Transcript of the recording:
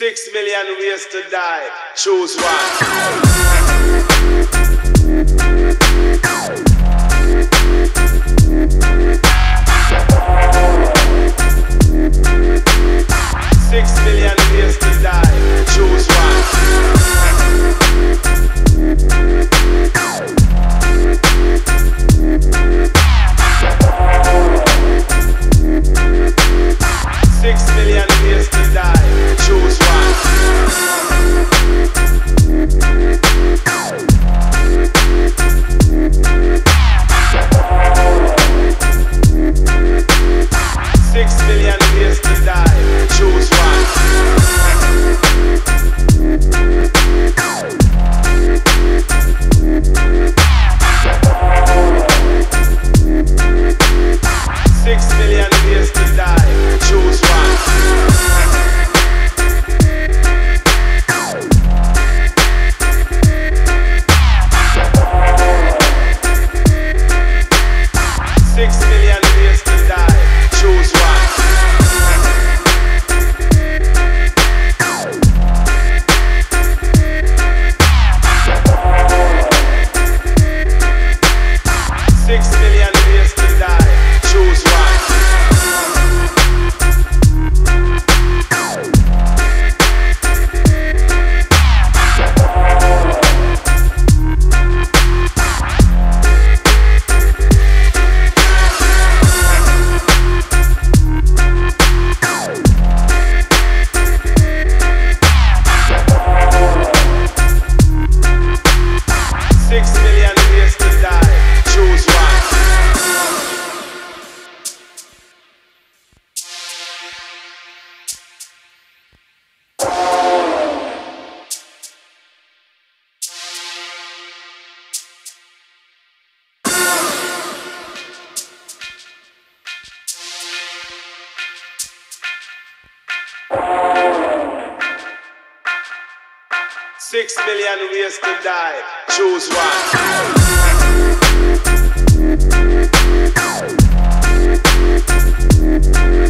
Six million ways to die. Choose one. Six million ways to die. Choose one. Million to die. Choose one. Six million ways to die. Choose one.